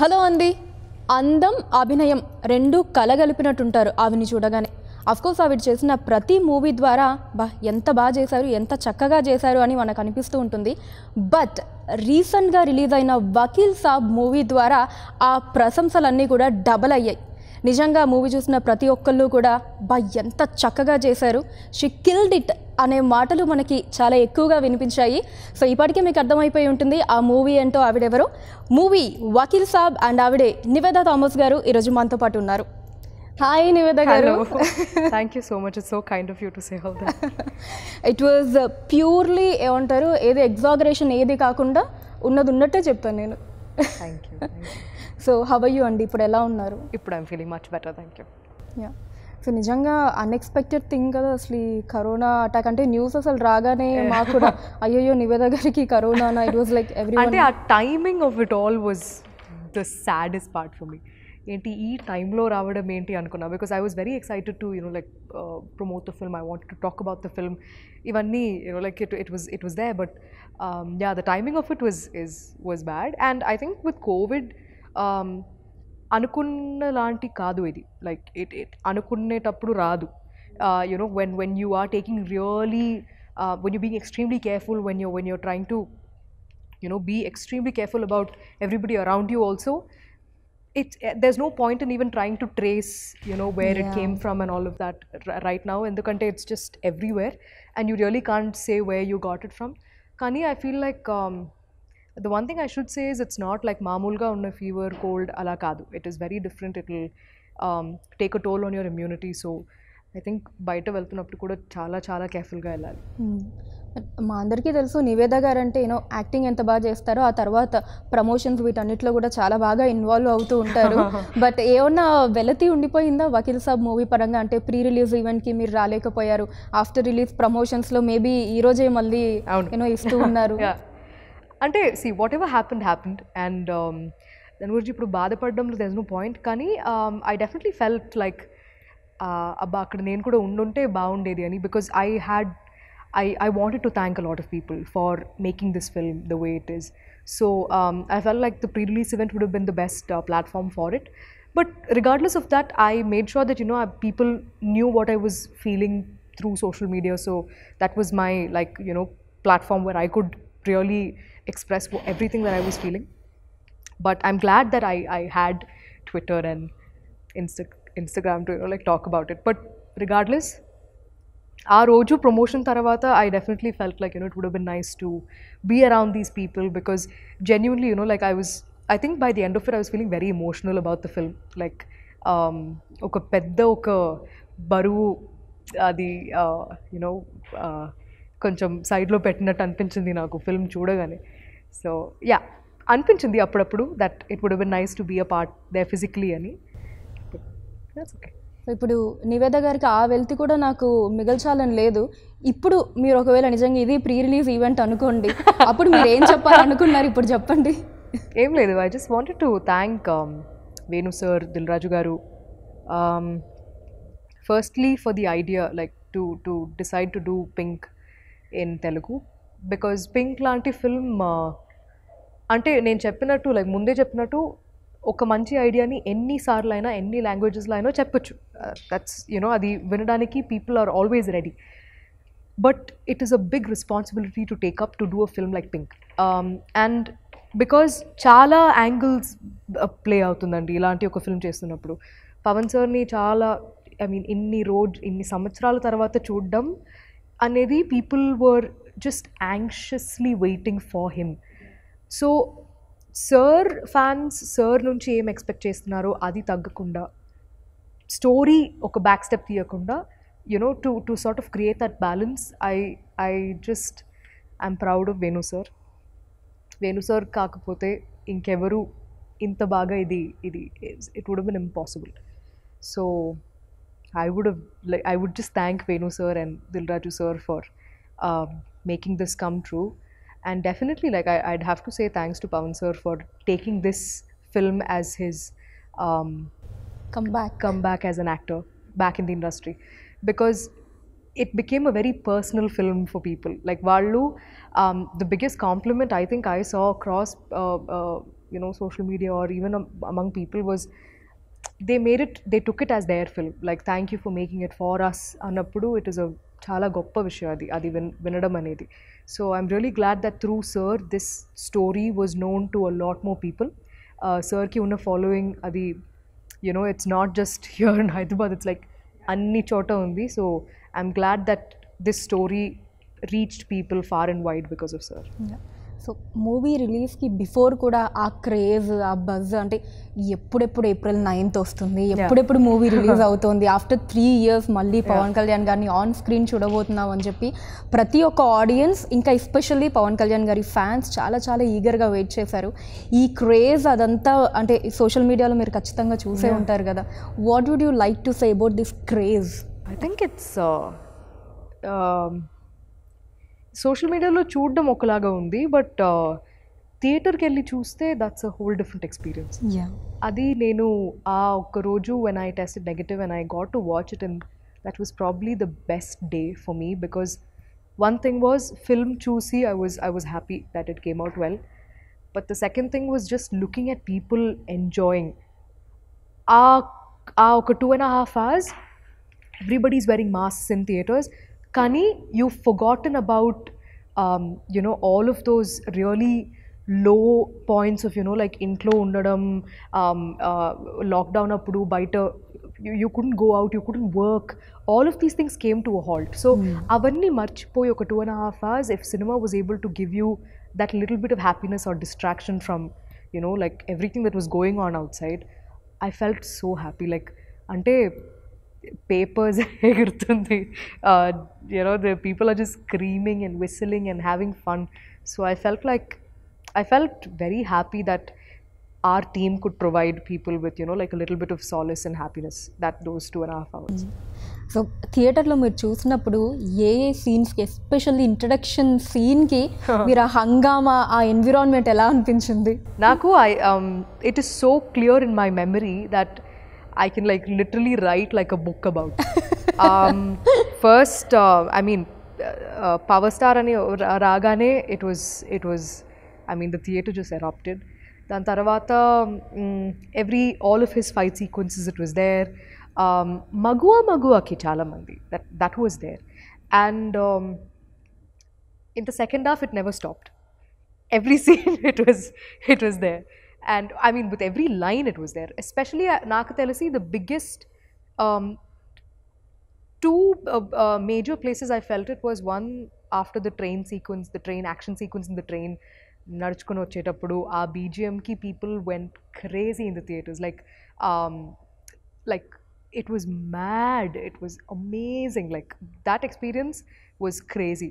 Hello అంది అందం అభినయం రెండు కలగలిపినట్టుంటారు ఆవిని చూడగానే. అఫ్కోర్స్ ఆవిడ చేసిన ప్రతి మూవీ ద్వారా బా ఎంత బాగా చేశారు ఎంత చక్కగా చేశారు అని మనకు అనిపిస్తూ ఉంటుంది బట్ రీసెంట్గా రిలీజ్ అయిన వకీల్ సాబ్ మూవీ ద్వారా ఆ ప్రశంసలన్నీ కూడా డబల్ అయ్యాయి. నిజంగా మూవీ చూసిన ప్రతి ఒక్కళ్ళు కూడా బా ఎంత చక్కగా చేశారు. షీ కిల్డ్ ఇట్ అనే మాటలు మనకి చాలా ఎక్కువగా వినిపించాయి. సో ఇప్పటికే మీకు అర్థమైపోయి ఉంటుంది ఆ మూవీ ఏంటో ఆవిడెవరో. మూవీ వకీల్ సాబ్ అండ్ ఆవిడే నివేద థామస్ గారు ఈరోజు మనతో పాటు ఉన్నారు. హాయ్ నివేద గారు. Much. It's so kind of you to say all that. It was purely ఏమంటారు ఏది ఎగ్జాగరేషన్ ఏది కాకుండా ఉన్నది ఉన్నట్టే చెప్తాను నేను. Thank you. సో హవయ్యూ అండి ఇప్పుడు ఎలా ఉన్నారు? ఇప్పుడు I'm feeling much better. Thank you. Yeah so నిజంగా అన్ఎక్స్పెక్టెడ్ థింగ్ కదా అసలు ఈ కరోనా అటాక్ అంటే న్యూస్ అసలు రాగానే మాకు కూడా అయ్యయ్యో నివేద గారికి corona it was like every అంటే ఆ timing of it all was the saddest part for me ఏంటి ఈ టైంలో రావడం ఏంటి అనుకున్నా? Because I was very excited to you know like promote the film I want to talk about the film ఇవన్నీ you know like it it was it was they but yeah the timing of it was is was bad and I think with covid అనుకున్న లాంటి కాదు ఇది like it it అనుకునేటప్పుడు రాదు you know when when you are taking really when you being extremely careful when you when you're trying to you know be extremely careful about everybody around you also it uh, there's no point in even trying to trace you know where it came from and all of that r- right now in the country it's just everywhere and you really can't say where you got it from kani i feel like um, the one thing I should say is it's not like మామూలుగా ఉన్న fever cold అలా కాదు. It is very different it will take a toll on your immunity so I think బయట వెళ్తున్నప్పుడు కూడా చాలా చాలా కేర్ఫుల్గా వెళ్ళాలి. Hmm. మా అందరికీ తెలుసు నివేద గారు అంటే యూనో యాక్టింగ్ ఎంత బాగా చేస్తారో ఆ తర్వాత ప్రమోషన్స్ వీటన్నిటిలో కూడా చాలా బాగా ఇన్వాల్వ్ అవుతూ ఉంటారు. బట్ ఏమన్నా వెలతి ఉండిపోయిందా వకీల్ సాబ్ మూవీ పరంగా? అంటే ప్రీ రిలీజ్ ఈవెంట్కి మీరు రాలేకపోయారు. ఆఫ్టర్ రిలీజ్ ప్రమోషన్స్లో మేబీ ఈరోజే మళ్ళీ యూనో ఇస్తూ ఉన్నారు. అంటే see whatever happened happened and దాని గురించి ఇప్పుడు బాధపడడంలో దెస్ నో పాయింట్ కానీ ఐ డెఫినెట్లీ ఫెల్ట్ లైక్ అబ్బా అక్కడ నేను కూడా ఉండుంటే బాగుండేది అని because I had I I wanted to thank a lot of people for making this film the way it is so I full like the pre release event would have been the best uh, platform for it but regardless of that i made sure that you know uh, people knew what i was feeling through social media so that was my like you know platform where i could really express wh- everything that i was feeling but i'm glad that i, I had twitter and Insta- instagram to you know, like talk about it but regardless ఆ రోజు promotion తర్వాత I definitely felt like you know it would been nice to be around these people because genuinely you know like I was I think by the end of it I was feeling very emotional about the film like ఒక పెద్ద ఒక బరువు అది you know కొంచెం సైడ్లో పెట్టినట్టు అనిపించింది నాకు ఫిల్మ్ చూడగానే So yeah అనిపించింది అప్పుడప్పుడు that it would been nice to be a part there physically అని. ఓకే సో ఇప్పుడు నివేద గారికి ఆ వెల్తి కూడా నాకు మిగల్చాలని లేదు. ఇప్పుడు మీరు ఒకవేళ నిజంగా ఇది ప్రీ రిలీజ్ ఈవెంట్ అనుకోండి అప్పుడు మీరు ఏం చెప్పాలనుకున్నారు ఇప్పుడు చెప్పండి. ఏం లేదు I just wanted to thank Venu sir Dil Raju గారు firstly for the idea like to to decide to do Pink in Telugu because Pink లాంటి ఫిల్మ్ అంటే నేను చెప్పినట్టు లైక్ ముందే చెప్పినట్టు ఒక మంచి ఐడియాని ఎన్నిసార్లు అయినా ఎన్ని లాంగ్వేజెస్లో అయినా చెప్పొచ్చు. Uh, దట్స్ యునో అది వినడానికి people are always ready but it is a big responsibility to take up to do a film like Pink and because చాలా యాంగిల్స్ ప్లే uh, అవుతుందండి ఇలాంటి ఒక ఫిల్మ్ చేస్తున్నప్పుడు. పవన్ సార్ని చాలా ఐ మీన్ ఇన్ని రోజు ఇన్ని సంవత్సరాల తర్వాత చూడడం అనేది people were just anxiously waiting for him so sir fans sir నుంచి ఏం ఎక్స్పెక్ట్ చేస్తున్నారో అది తగ్గకుండా స్టోరీ ఒక బ్యాక్ స్టెప్ తీయకుండా you know to to sort of create that balance I I just I'm proud of Venu sir Venu sir కాకపోతే ఇంకెవరు ఇంత బాగా ఇది ఇది it would been impossible so I would like I would just thank Venu sir and Dil Raju sir for making this come true. And definitely, like I, would have to say thanks to Pawan sir for taking this film as his um, comeback comeback as an actor back in the industry, because it became a very personal film for people. Like Valu, um, the biggest compliment I think I saw across uh, uh, you know social media or even um, among people was they made it they took it as their film like thank you for making it for us annappudu it is a చాలా గొప్ప విషయం అది అది విన్ వినడం అనేది so I'm really glad that through sir this story was known to a lot more people సర్కి ఉన్న ఫాలోయింగ్ అది you know it's not just here in Hyderabad it's like అన్ని చోట ఉంది so I'm glad that this story reached people far and wide because of sir so movie రిలీజ్కి before కూడా ఆ craze ఆ బజ్ అంటే ఎప్పుడెప్పుడు ఏప్రిల్ నైన్త్ వస్తుంది ఎప్పుడెప్పుడు మూవీ రిలీజ్ అవుతుంది. ఆఫ్టర్ త్రీ ఇయర్స్ మళ్ళీ పవన్ కళ్యాణ్ గారిని ఆన్ స్క్రీన్ చూడబోతున్నాం అని చెప్పి ప్రతి ఒక్క ఆడియన్స్ ఇంకా ఎస్పెషల్లీ పవన్ కళ్యాణ్ గారి ఫ్యాన్స్ చాలా చాలా ఈగర్గా వెయిట్ చేశారు. ఈ క్రేజ్ అదంతా అంటే సోషల్ మీడియాలో మీరు ఖచ్చితంగా చూసే ఉంటారు కదా. What would you like to say about this craze I think it's social మీడియాలో చూడడం ఒకలాగా ఉంది బట్ థియేటర్కి వెళ్ళి చూస్తే that's a whole different experience yeah అది నేను ఆ ఒక్క రోజు when I test negative and I got to watch it and that was probably the best day for me because one thing was film చూసి I was I was happy that it came out well but the second thing was just looking at people enjoying ఆ ఆ ఒక two and half hours everybody's wearing masks in theaters kani you've forgotten about um, you know all of those really low points of you know like intlo undadam um, uh, lockdown appudu baita you, you couldn't go out you couldn't work. All of these things came to a halt. So avanni marchipoyi oka two and a half hours if cinema was able to give you that little bit of happiness or distraction from you know like everything that was going on outside papers ఎగురుతుంది. You know the people are just screaming and whistling and having fun so I felt like I felt very happy that our team could provide people with you know like little bit of solace and happiness that those two and half hours so థియేటర్లో మీరు చూసినప్పుడు ఏ ఏ సీన్స్కి especially introduction సీన్కి మీరు ఆ హంగామా ఆ environment ఎలా అనిపించింది? నాకు I it is so clear in my memory that I can like literally write like a book about. um, first, uh, I mean, uh, uh Power starani and uh, Ragane, it was, it was, I mean, the theater just erupted. The antaravata. Mm, every, all of his fight sequences, it was there. Um, Maguva Maguva ki mandi, that, that was there. And um, in the second half, it never stopped. Every scene, it was, it was there. and i mean with every line it was there especially uh, నాకు తెలిసి the biggest um, two uh, uh, major places i felt it was one after the train sequence the train action sequence in the train నడుచుకొని వచ్చేటప్పుడు ఆ బీజిఎంకి people went crazy in the theatres like like it was mad it was amazing like that experience was crazy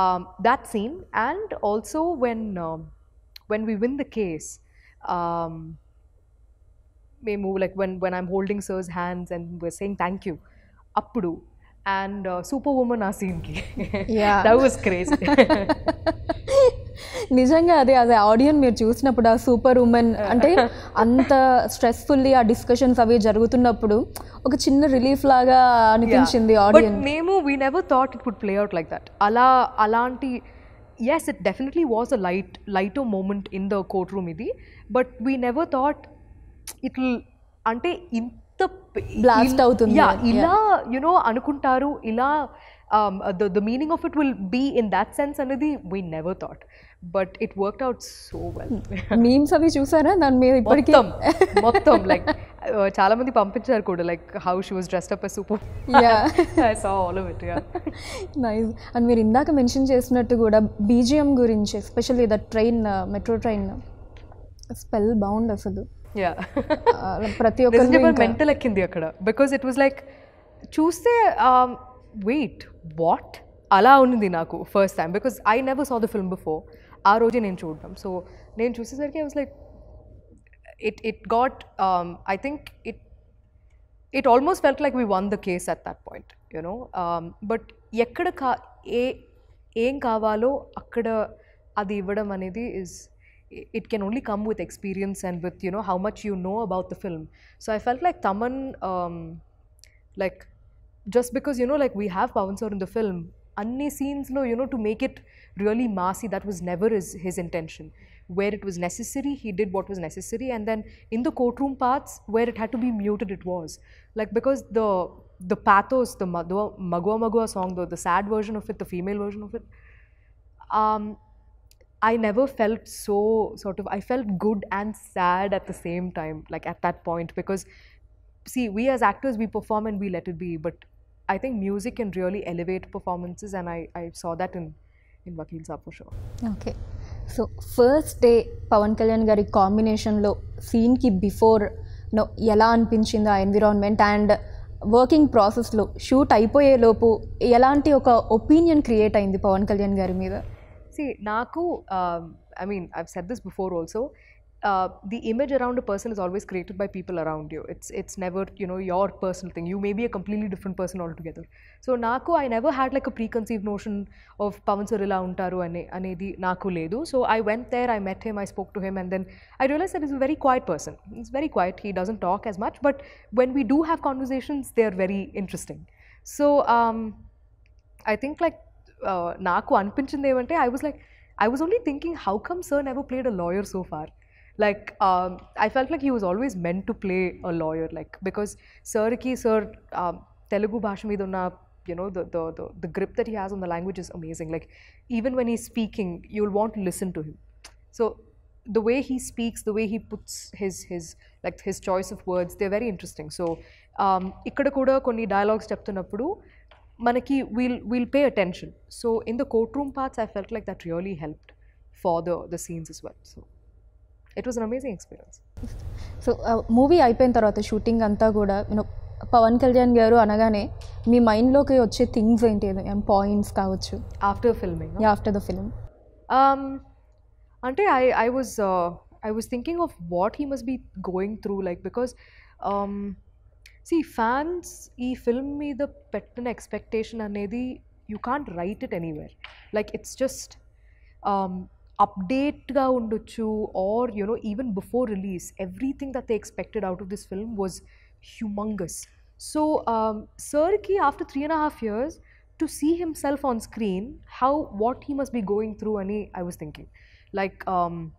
um, that scene and also when um, when we win the case um, మేము like when when i'm holding sir's hands and we're saying thank you appudu and uh, superwoman ఆ scene కి. Yeah. that was crazy. నిజంగా అదే అదే ఆడియన్ మీరు చూసినప్పుడు ఆ super women అంటే అంత స్ట్రెస్ఫుల్లీ ఆ డిస్కషన్స్ అవి జరుగుతున్నప్పుడు ఒక చిన్న రిలీఫ్ లాగా అనిపించింది ఆడియన్ మేము we never thought it would play out like that అలా అలాంటి yes it definitely was a light light moment in the courtroom ఇది. But we never thought it అంటే ఇంత Blast అవుతుంది. యా ఇలా యునో అనుకుంటారు ఇలా the the meaning of it will be in that sense అనేది we never thought but it work out so well memes అవి చూసారా? దాని మీద ఇప్పటికీ మొత్తం లైక్ చాలా మంది పంపించారు కూడా like how she was dressed up super saw all of it nice and మీరు ఇందాక మెన్షన్ చేసినట్టు కూడా బీజిఎం గురించి especially the train metro train spell బాగుంది అసలు. ప్రతి ఒక్కరు మెంటల్ ఎక్కింది అక్కడ. బికాజ్ ఇట్ వాజ్ లైక్ చూస్తే వెయిట్ వాట్ అలా ఉన్నది నాకు first time because I never saw the film before ఆ రోజే నేను చూడడం. సో నేను చూసేసరికి I was like it it got I think it it almost felt like we won the case at that point you know but ఎక్కడ కా ఏ ఏం కావాలో అక్కడ అది ఇవ్వడం అనేది it can only come with experience and with you know how much you know about the film. So i felt like Thaman um, like just because you know like we have pavansar in the film any scenes no, you know to make it really massy that was never his, intention. Where it was necessary he did what was necessary and then in the courtroom parts where it had to be muted it was. Like because the the pathos the Maguva Maguva song though the sad version of it the female version of it um, I never felt so sort of I felt good and sad at the same time, like at that point, because see, we as actors we perform and we let it be, but I think music can really elevate performances, and I, saw that in in Vakeel Saab for sure. Okay, so first day Pawan Kalyan gari combination lo scene ki before no yella unpinch in the environment and working ప్రాసెస్లో shoot అయిపోయే లోపు ఎలాంటి ఒక opinion create అయింది పవన్ కళ్యాణ్ గారి మీద See, Naku, um, I mean, I've said this before also. Uh, the image around a person is always created by people around you. It's it's never you know your personal thing. You may be a completely different person altogether. So Naku, I never had like a preconceived notion of Pavan sir ila untaru anedi Naku ledu. So I went there, I met him, I spoke to him, and then I realized that he's a very quiet person. He's very quiet. He doesn't talk as much, but when we do have conversations, they are very interesting. So um, I think like నాకు అనిపించింది ఏమంటే I was like I was only thinking how come sir never played a lawyer so far like I felt like he was always meant to play a lawyer like because సర్కి sir Telugu భాష మీద ఉన్న you know the, the the the grip that he has on the language is amazing like even when he's speaking you'll want to listen to him so the way he speaks the way he puts his his like his choice of words they're very interesting so um, ఇక్కడ కూడా కొన్ని dialogues చెప్తున్నప్పుడు మనకి wheel wheel pay attention so in the court room parts I felt like that really helped for the the scenes is well so it was an amazing experience so movie అయిపోయిన తర్వాత shooting అంతా కూడా you know Pawan Kalyan గారు అనగానే మీ మైండ్లోకి వచ్చే things ఏంటి points కావచ్చు after filming after the film Um, అంటే I I was I was thinking of what he must be going through like because see fans ఈ ఫిల్మ్ మీద పెట్టిన ఎక్స్పెక్టేషన్ అనేది you can't write it anywhere like it's just అప్డేట్గా ఉండొచ్చు or you know even before release everything that they expected out of this film was humongous so సర్కి after three and half years to see himself on screen, how what he must be going through, and I was thinking, like, um,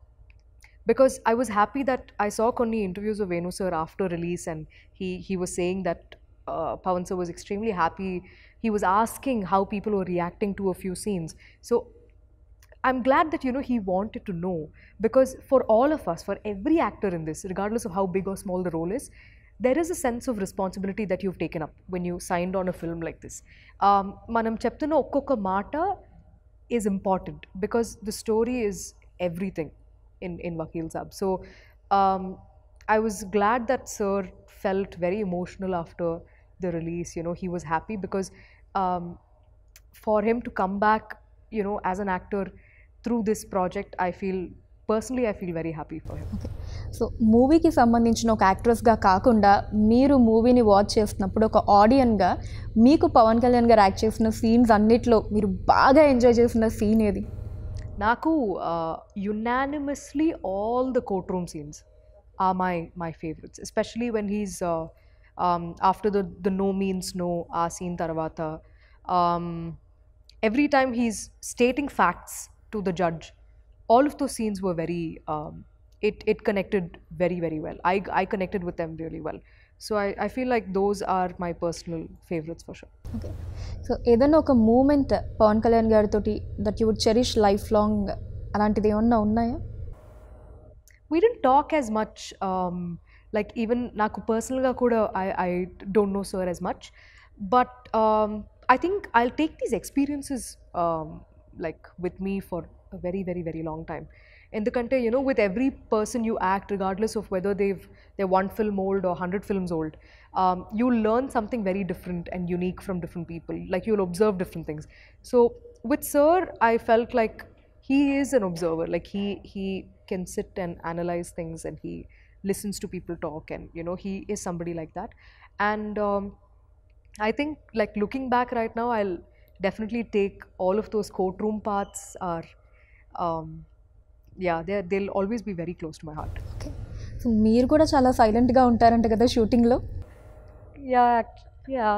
because I was happy that I saw Konni interviews of Venu sir after release, and he he was saying that uh, Pawan sir was extremely happy. He was asking how people were reacting to a few scenes. So I'm glad that you know he wanted to know because for all of us, for every actor in this, regardless of how big or small the role is, there is a sense of responsibility that you've taken up when you signed on a film like this. Um, మనం చెప్తున్న ఒక్కొక్క మాట is important because the story is everything in, in Vakeel So um, I was glad that Sir felt very emotional after the release. You know, he was happy because um, for him to come back, you know, as an actor through this project, I feel personally I feel very happy for him okay so మూవీకి సంబంధించిన ఒక యాక్ట్రెస్గా కాకుండా మీరు మూవీని watch చేస్తున్నప్పుడు ఒక ఆడియన్గా మీకు పవన్ కళ్యాణ్ గారు యాక్ట్ చేసిన సీన్స్ అన్నిట్లో మీరు బాగా ఎంజాయ్ చేసిన సీన్ ఏది? నాకు unanimously all the court room scenes are my my favourites especially when he's after the the no means no ఆ సీన్ తర్వాత every time he's stating facts to the judge all of those scenes were very um, it it connected very very well i i connected with them really well so i i feel like those are my personal favorites for sure okay so ఏదైనా ఒక moment Pawan Kalyan గారితో that you would cherish life long అలాంటిది ఏమన్నా ఉన్నాయా we didn't talk as much um, like even naku personal ga kuda I, I don't know sir as much but um, i think i'll take these experiences um, like with me for a very very very long time ఎందుకంటే you know with every person you act regardless of whether they've they're one film old or 100 films old um, you'll learn something very different and unique from different people like you'll observe different things so with sir i felt like he is an observer like he he can sit and analyze things and he listens to people talk and you know he is somebody like that and um, i think like looking back right now i'll definitely take all of those courtroom parts are um, yeah they they'll always be very close to my heart okay so మీరు కూడా చాలా సైలెంట్గా ఉంటారంట కదా షూటింగ్లో Yeah, act- yeah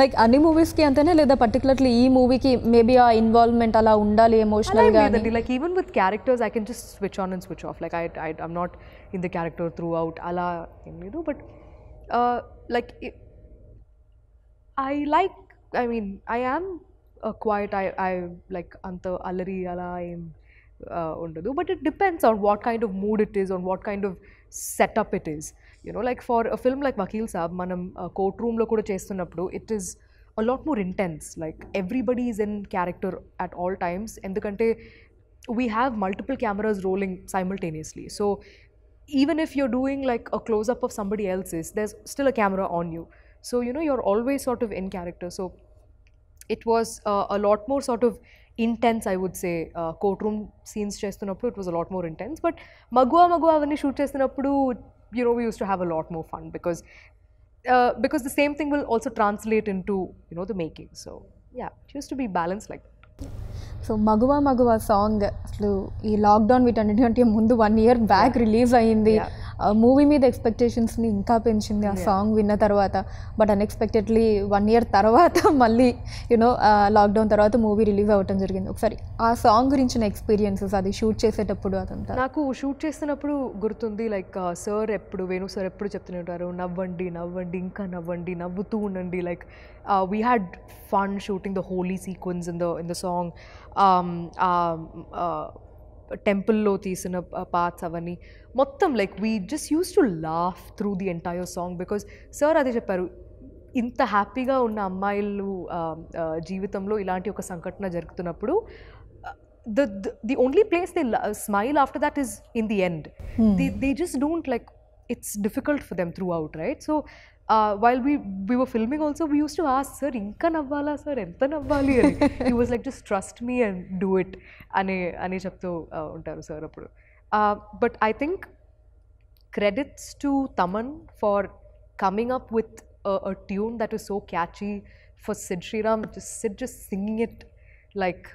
like అన్ని మూవీస్కి అంతేనే లేదా పర్టికులర్లీ ఈ మూవీకి మేబీ ఆ ఇన్వాల్వ్మెంట్ అలా ఉండాలి ఎమోషనల్గా లేదండి like even with characters I can just switch on and switch off like I I I'm not in the character throughout అలా ఏం లేదు but like I like I mean I am quiet I I like అంత అల్లరి అలా ఏం uh, ఉండదు but it depends on what kind of mood it is on what kind of setup it is you know like for a film like Vakeel Saab మనం court రూమ్లో కూడా చేస్తున్నప్పుడు it is a lot more intense like everybody is in character at all times ఎందుకంటే we have multiple cameras rolling simultaneously. So even if you're doing like a close up of somebody else's, there's still a camera on you. So you know you're always sort of in character. So it was uh, a lot more sort of intense, I would say, uh, courtroom scenes, it was a lot more intense. But Maguva Maguva, when you shoot, you know, we used to have a lot more fun because uh, because the same thing will also translate into, you know, the making. So, yeah, it used to be balanced like that. So Maguva Maguva we అసలు ఈ lockdown వీటన్నిటి అంటే ముందు one year back release అయింది movie మీద ఎక్స్పెక్టేషన్స్ని ఇంకా పెంచింది ఆ సాంగ్ విన్న తర్వాత. బట్ అన్ఎక్స్పెక్టెడ్లీ వన్ ఇయర్ తర్వాత మళ్ళీ యూనో లాక్డౌన్ తర్వాత మూవీ రిలీజ్ అవ్వటం జరిగింది. ఒకసారి ఆ సాంగ్ గురించిన ఎక్స్పీరియన్సెస్ అది షూట్ చేసేటప్పుడు అదంతా. నాకు షూట్ చేస్తున్నప్పుడు గుర్తుంది లైక్ సార్ ఎప్పుడు వేణు సార్ ఎప్పుడు చెప్తూనే ఉంటారు నవ్వండి నవ్వండి ఇంకా నవ్వండి నవ్వుతూ ఉండండి. Like we had fun shooting the Holi sequence in the in the song టెంపుల్లో తీసిన పార్ట్స్ అవన్నీ. మొత్తం like we just use to laugh through the entire song because sir అదే చెప్పారు ఇంత హ్యాపీగా ఉన్న అమ్మాయిలు ఆ, ఆ, జీవితంలో ఇలాంటి ఒక సంఘటన జరుగుతున్నప్పుడు the, the the only place they la- smile after that is in the end they, they just don't like it's difficult for them throughout right so uh, while we we were filming also we used to ask sir inka navvala sir enta navvali అని he was like just trust me and do it అని అని చెప్తూ uh, ఉంటారు sir అప్పుడు uh, but I think credits to Thaman for coming up with a, a tune that was so catchy for Sid Sriram, just Sid just singing it like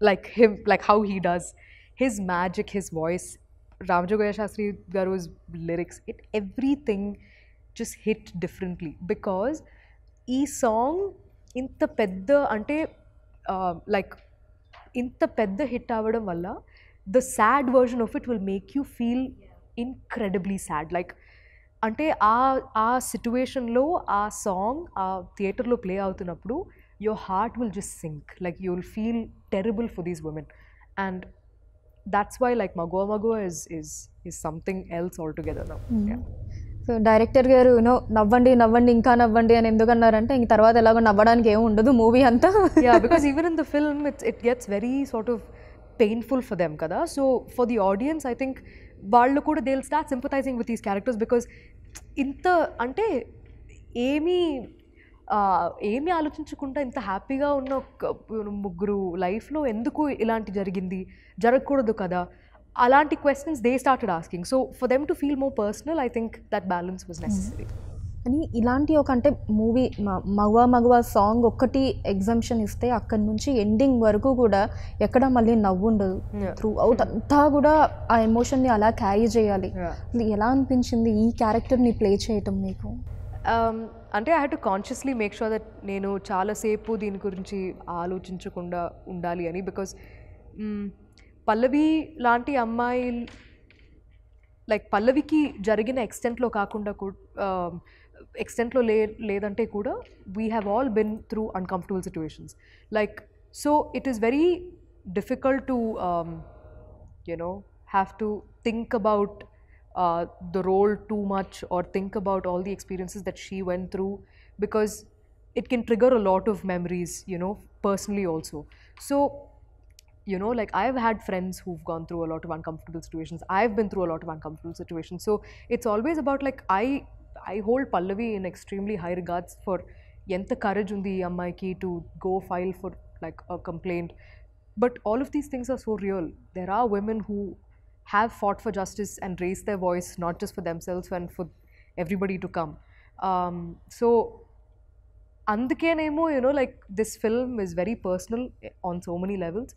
like him, like how he does. His magic, his voice, Ramajogayya Sastry Garu's lyrics, it everything just hit differently because ఈ song ఇంత పెద్ద అంటే like ఇంత పెద్ద hit అవ్వడం వల్ల the sad version of it will make you feel incredibly sad like అంటే ఆ ఆ సిచ్యువేషన్లో ఆ సాంగ్ ఆ థియేటర్లో ప్లే అవుతున్నప్పుడు your heart will just sink like you will feel terrible for these women and that's why like Maguva Maguva is is is something else all together now so director గారు you know నవ్వండి నవ్వండి ఇంకా నవ్వండి అని ఎందుకన్నారంటే ఇంక తర్వాత ఎలాగో నవ్వడానికి ఏమి ఉండదు మూవీ అంతా. Yeah because even in the film it's, it gets very sort painful for them కదా? So for the audience I think వాళ్ళు కూడా they start sympathising with these characters because ఇంత అంటే ఏమీ ఏమీ ఆలోచించకుండా ఇంత హ్యాపీగా ఉన్న ముగ్గురు లైఫ్లో ఎందుకు ఇలాంటి జరిగింది జరగకూడదు కదా? అలాంటి questions they started asking so for them to feel more personal I think that balance was necessary అని ఇలాంటి ఒక అంటే మూవీ మగవా మగవా సాంగ్ ఒక్కటి ఎగ్జామ్షన్ ఇస్తే అక్కడి నుంచి ఎండింగ్ వరకు కూడా ఎక్కడ మళ్ళీ నవ్వు ఉండదు. త్రూ అవుట్ అంతా కూడా ఆ ఎమోషన్ని అలా క్యారీ చేయాలి. ఎలా అనిపించింది ఈ క్యారెక్టర్ని ప్లే చేయటం మీకు? Um, అంటే I had to consciously make sure that నేను చాలాసేపు దీని గురించి ఆలోచించకుండా ఉండాలి అని బికాస్ పల్లవి లాంటి అమ్మాయి లైక్ పల్లవికి జరిగిన ఎక్స్టెంట్లో కాకుండా ఎక్స్టెంట్లో లే లేదంటే కూడా we have all been through uncomfortable situations like so it is very difficult to you know have to think about uh, the role too much or think about all the experiences that she went through because it can trigger a lot of memories you know personally also so you know like i've had friends who've gone through a lot of uncomfortable situations i've been through a lot of uncomfortable situations so it's always about like i i hold pallavi in extremely high regards for ఎంత courage ఉంది ఈ అమ్మాయికి to go file for like a complaint but all of these things are so real. There are women who have fought for justice and raised their voice, not just for themselves and for everybody to come. Um, so, అందుకేనేమో you know like this film is very personal eh, on so many levels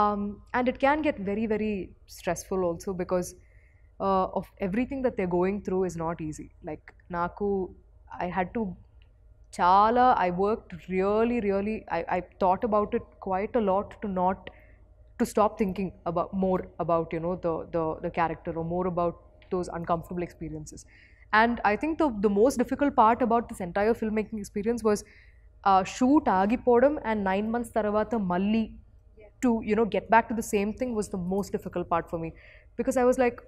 um, and it can get very very of everything that they're going through is not easy. Like naku i had to chala i worked really really I, I thought about it quite a lot to not to stop thinking about more about you know the the, the character or more about those uncomfortable experiences. And i think the, the most difficult part about this entire filmmaking experience was uh, shoot agipodam and nine months taravata malli to you know get back to the same thing was the most difficult part for me. Because i was like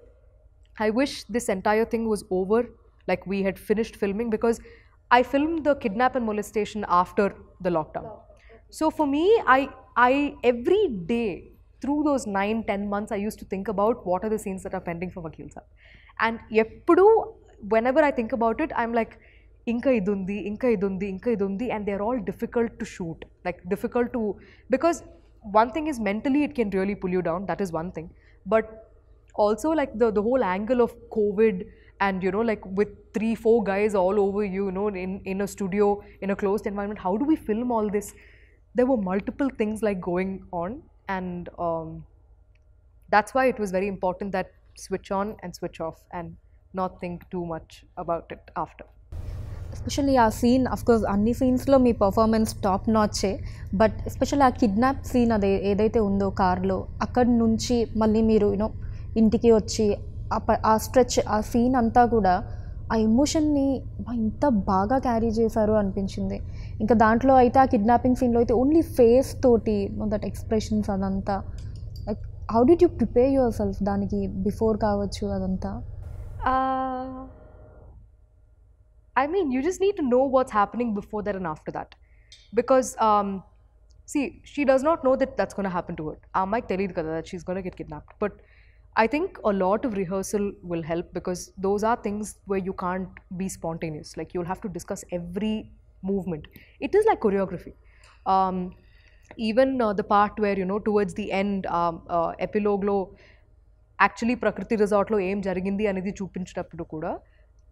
I wish this entire thing was over, like we had finished filming because I filmed the kidnap and molestation after the lockdown. So for me, I I every day through those nine ten months, I used to think about what are the scenes that are pending for Vakeel Saab. And eppudu, whenever I think about it, I'm like, inka idundi, inka idundi, inka idundi, and they're all difficult to shoot. Like difficult to because one thing is mentally it can really pull you down. That is one thing, but also like the the whole angle of covid and you know like with three four guys all over you you know in in a studio in a closed environment how do we film all this there were multiple things like going on and um, that's why it was very important that switch on and switch off and not think too much about it after especially ఆ scene course అన్ని సీన్స్లో మీ performance top notch but especially ఆ kidnap scene అదే ఏదైతే ఉందో కార్లో అక్కడి నుంచి మళ్ళీ మీరు యూనో ఇంటికి వచ్చి ఆ స్ట్రెచ్ ఆ సీన్ అంతా కూడా ఆ ఎమోషన్ని ఇంత బాగా క్యారీ చేశారు అనిపించింది. ఇంకా దాంట్లో అయితే ఆ కిడ్నాపింగ్ సీన్లో అయితే ఓన్లీ ఫేస్ తోటి దట్ ఎక్స్ప్రెషన్స్ అదంతా. Like how did you prepare yourself దానికి బిఫోర్ కావచ్చు అదంతా? I mean you just need to know what's happening before that and after that. Because she she does not know that that's gonna happen to her. ఆ అమ్మాయికి తెలియదు కదా that she's gonna get kidnapped. But I think a lot of rehearsal will help because those are things where you can't be spontaneous. Like you'll have to discuss every movement. It is like choreography. Um, even uh, the part where, you know, towards the end, um, uh, epiloglo, actually Prakriti Resortlo aim jarigindi anidi chupinchinapudu kuda,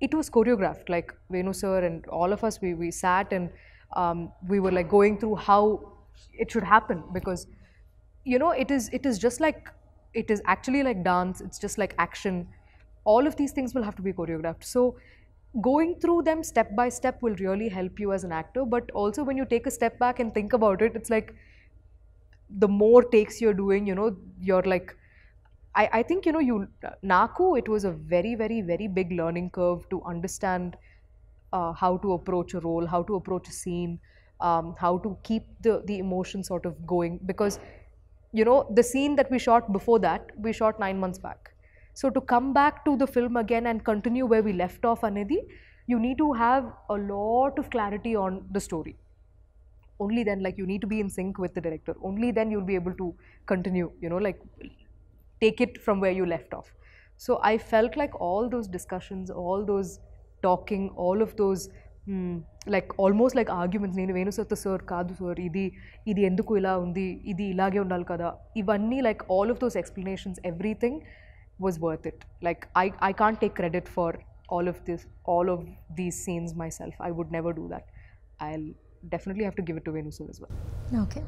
it was choreographed. Like Venu sir and all of us, we, we sat and um, we were like going through how it should happen because, you know, it is, it is just like it is actually like dance it's just like action. All of these things will have to be choreographed. So going through them step by step will really help you as an actor but also when you take a step back and think about it it's like the more takes you're doing you know you're like I, I think you know you naku it was a very very very big learning curve to understand uh, how to approach a role how to approach a scene um, how to keep the the emotion sort of going because you know the scene that we shot before that we shot 9 months back. So to come back to the film again and continue where we left off anedi you need to have a lot of clarity on the story. Only then like you need to be in sync with the director. Only then you'll be able to continue you know like take it from where you left off. So i felt like all those discussions all those talking all of those like almost like arguments నేను వేణుసత్త sir కాదు sir ఇది ఇది ఎందుకు ఇలా ఉంది? ఇది ఇలాగే ఉండాలి కదా? ఇవన్నీ like all of those explanations everything was worth it like I I can't take credit for all of this all of these scenes myself I would never do that I definitely have to give it to Venu sir as well okay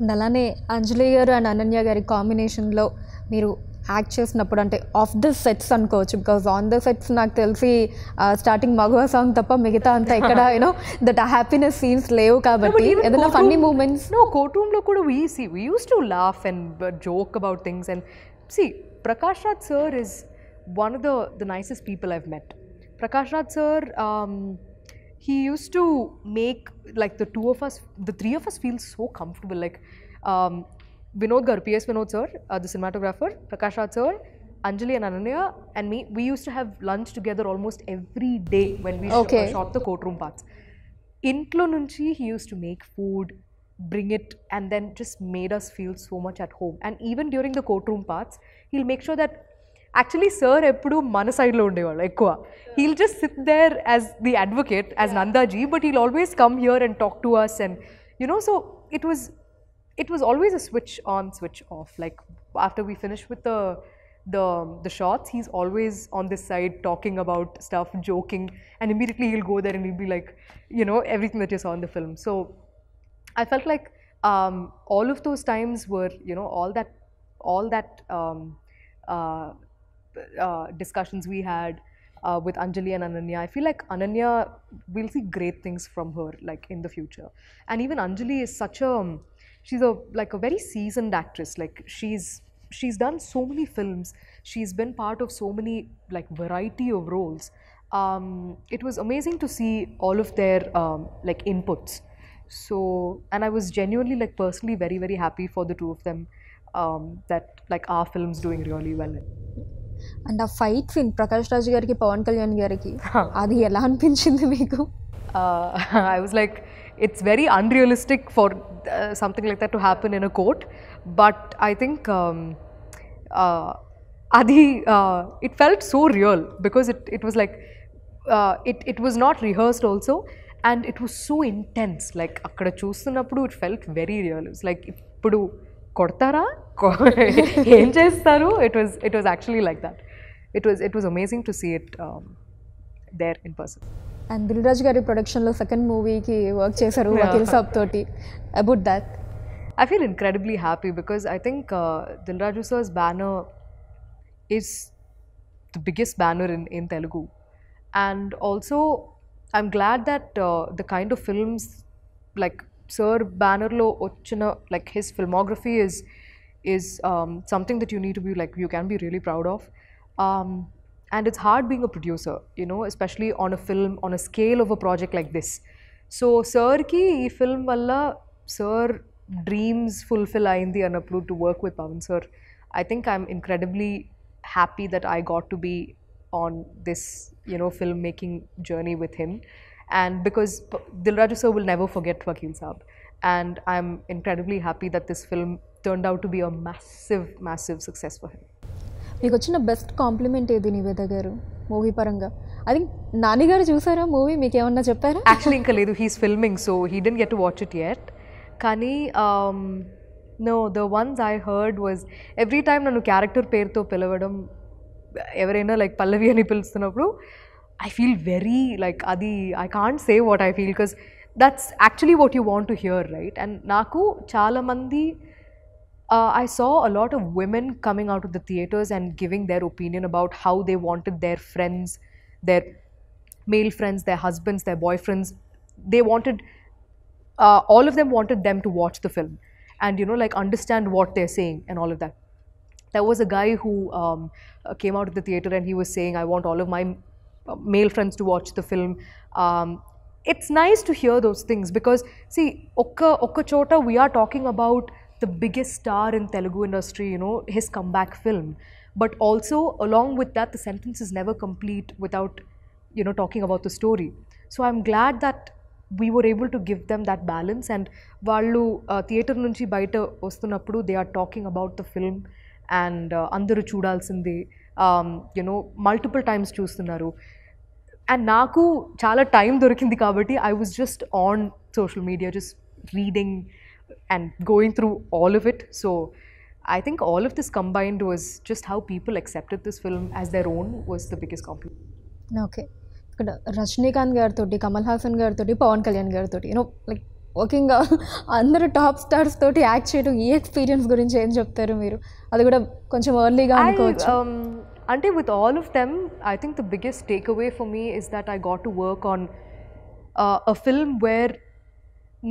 and అలానే అంజలి గారు and Ananya గారి కాంబినేషన్లో మీరు act చేసినప్పుడు అంటే off the sets అనుకోవచ్చు because on the sets నాకు తెలిసి స్టార్టింగ్ మగవ సాంగ్ తప్ప మిగతా అంతా ఇక్కడ యూనో దట్ హ్యాపీనెస్ సీన్స్ లేవు కాబట్టి even ఏదైనా courtroom- funny moments No, courtroom lo kuda we see. We used to laugh and uh, joke about things. And see, Prakash Raj sir is one of the, the nicest people I've met. Prakash Raj sir, um, he used to make like the two of us, the three of us feel so comfortable. Like um, Vinod Gar, PS Vinod sir, uh, the cinematographer, Prakash Raj sir, Anjali and Ananya and me, we used to have lunch together almost every day when we sh- Okay. shot the courtroom parts. ఇంట్లో నుంచి he use to make food bring it and then just made us feel so much at home and even during the court room parts heal make sure that actually sir ఎప్పుడు మన సైడ్లో ఉండేవాళ్ళు ఎక్కువ he'll just SIT there as the advocate as నందాజీ but he'll always come here and talk to us and you no so it was it was always a switch on switch off like after we finish with the the the shots he's always on this side talking about stuff joking and immediately he'll go there and he'll be like you know everything that you saw in the film so i felt like um, all of those times were you know all that all that um, uh, uh, discussions we had uh, with Anjali and Ananya. I feel like Ananya will see great things from her like in the future. And even Anjali is such a she's a like a very seasoned actress. Like she's she's done so many films. She's been part of so many like variety of roles. Um, it was amazing to see all of their um, like inputs. So and I was genuinely like personally very very happy for the two of them um, that like our films doing really well. And ఆ fight scene Prakash Raj గారికి పవన్ కళ్యాణ్ గారికి అది ఎలా అనిపించింది మీకు uh, I was like, it's very unrealistic for uh, something like that to happen in a court. But I think um, uh, Adi, uh, it felt so real because it, it was like, uh, it, it was not rehearsed also. And it was so intense. Like, అక్కడ చూస్తున్నప్పుడు it felt very real. It was like, ఇప్పుడు కొడతారా కొ- ఏం చేస్తారు it was it was actually like that it was it was amazing to see it um, there in person and Dil Raju గారి ప్రొడక్షన్లో second మూవీకి వర్క్ చేశారు వకీల్ సాబ్ తోటి about that I feel incredibly happy because I think uh, Dilraju sir's banner is the biggest banner in, in Telugu. And also, I'm glad that uh, the kind of films like Sir banner lo ochina, like his filmography is is um, something that you need to be like you can be and it's hard being a producer, you know, especially on a film, on a scale of a project like this. So, sir, ki film valla, sir, dreams fulfill in the Anaplu to work with pawan sir. I think I'm incredibly happy that I got to be on this, you know, filmmaking journey with him. And because Dilraju sir will never forget Vakeel Saab. And I'm incredibly happy that this film turned out to be a massive, massive success for him. మీకు వచ్చిన best compliment ఏది నివేద గారు? Movie పరంగా. I think Nani గారు చూసారా movie మీకు ఏమన్నా చెప్పారా? యాక్చువల్లీ ఇంకా లేదు. He's filming so he didn't get to watch it yet కానీ no the ones I heard was every time నన్ను క్యారెక్టర్ పేరుతో పిలవడం ఎవరైనా లైక్ పల్లవి అని పిలుస్తున్నప్పుడు ఐ ఫీల్ వెరీ లైక్ అది I can't say what I feel because that's actually what you want to hear right and నాకు చాలామంది uh, I saw a lot of women coming out of the theaters and giving their opinion about how they wanted their friends, their male friends, their husbands, their boyfriends. They wanted, uh, all of them wanted them to watch the film and, you know, like understand what they're saying and all of that. There was a guy who um, uh, came out of the theater and he was saying, I want all of my uh, male friends to watch the film. Um, it's nice to hear those things because, see, Okka, Okka Chota, we are talking about the biggest star in Telugu industry, you know, his comeback film. But also, along with that, the sentence is never complete without, you know, talking about the story. So I'm glad that we were able to give them that balance and వాళ్ళు theatre నుంచి బయట వస్తున్నప్పుడు they are talking about the film and అందరూ చూడాల్సింది you know multiple times చూస్తున్నారు and నాకు చాలా time దొరికింది కాబట్టి I was just on social media just reading and going through all of it so I think all of this combined was just how people accepted this film as their own was the biggest compliment. Okay ఇక్కడ రజనీకాంత్ గారితో కమల్ హాసన్ గారితో పవన్ కళ్యాణ్ గారితో you know like working అందరూ top stars తోటి act చేయడం ఈ experience గురించి ఏం చెప్తారు మీరు అది కూడా కొంచెం ఎర్లీగా I, అనుకోవచ్చు um, Ante, with all of them, I think the biggest takeaway for me is that I got to work on uh, a film where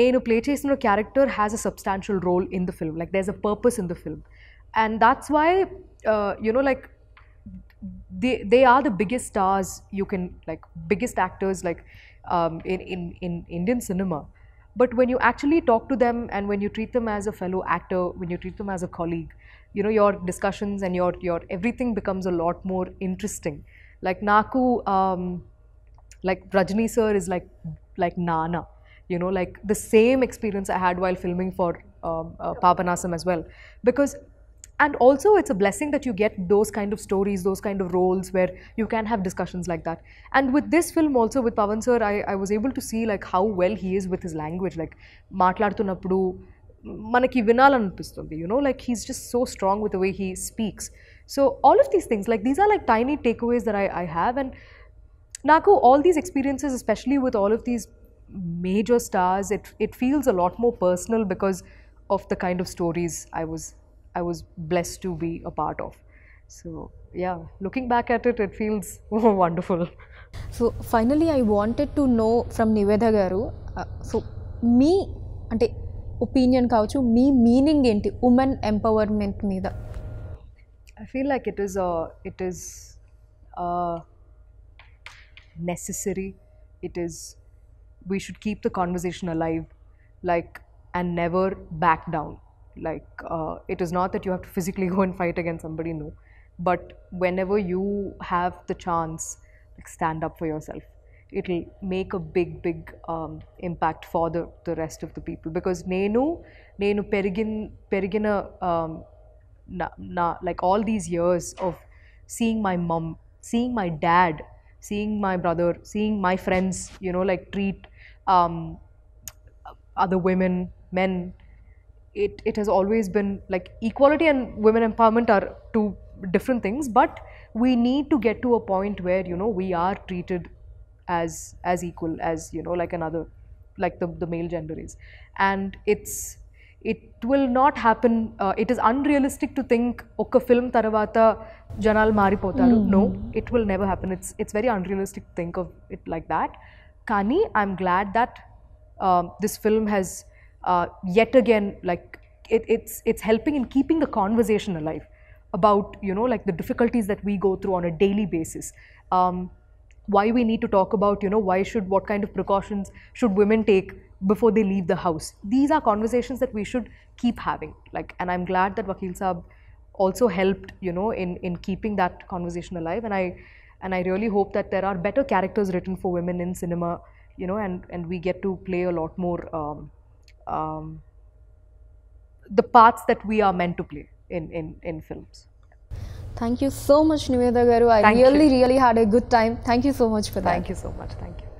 నేను ప్లే చేసిన character has a substantial role in the film like there a purpose in the film and that's why you know like they they are the biggest stars you can like biggest actors like um, in, in in Indian cinema. But when you actually talk to them and when you treat them as a fellow actor, when you treat them as a colleague, you know your discussions and your your everything becomes a lot more interesting. Like Naku, um, like Rajni sir is like like Nana, you know, like the same experience I had while filming for um, uh, Papanasam as well, because and also it's a blessing that you get those kind of stories those kind of roles where you can have discussions like that and with this film also with pavan sir i, I was able to see like how well he is with his language like మాట్లాడుతున్నప్పుడు మనకి వినాలనిపిస్తుంది you know like he's just so strong with the way he speaks so all of these things like these are like tiny takeaways that i, I have and Naku, all these experiences, especially with all of these major stars, it, it feels a lot more personal because of the kind of stories I was, I was blessed to be a part of. So yeah, looking back at it, it feels wonderful. So finally, I wanted to know from Nivetha Garu, uh, so me ante opinion కావచ్చు me meaning ఏంటి woman empowerment మీద I feel like it is it is a necessary necessary. It is we should keep the conversation alive, like, and never back down. Like, uh, it is not that you have to physically go and fight against somebody, no. But whenever you have the chance, like, stand up for yourself. It'll make a big, big um, impact for the, the rest of the people because Nenu, Nenu Perigin, Perigina, um, na, na, like all these years of seeing my mom, seeing my dad, seeing my brother, seeing my friends, you know, like treat um, other women, men. It, it has always been like equality and women empowerment are two different things, but we need to get to a point where you know we are treated as as equal as you know like another like the, the male gender is and it's it will not happen uh, it is unrealistic to think okay film taravata janal maripotaru mm. no it will never happen it's it's very unrealistic to think of it like that Kani, I'm glad that um, this film has uh, yet again like it, it's it's helping in keeping the conversation alive about you know like the difficulties that we go through on a daily basis. Um, why we need to talk about you know why should what kind of precautions should women take before they leave the house? These are conversations that we should keep having like and i'm glad that Vakeel Saab also helped you know in in keeping that conversation alive. And i and I really hope that there are better characters written for women in cinema, you know, and, and we get to play a lot more um, um, the parts that we are meant to play in, in, in films. Thank you so much, Nivetha Garu. I Thank really, you. really had a good time. Thank you so much for that. Thank you so much. Thank you.